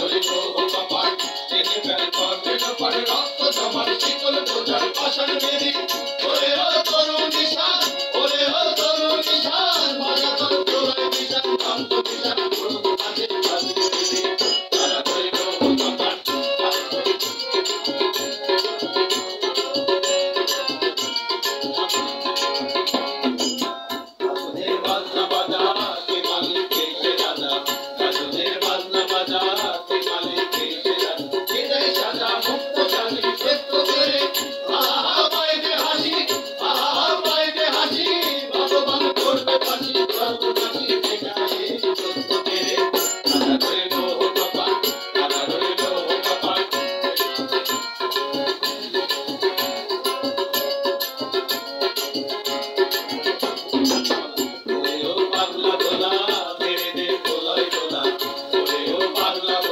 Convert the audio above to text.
Thank you. I love.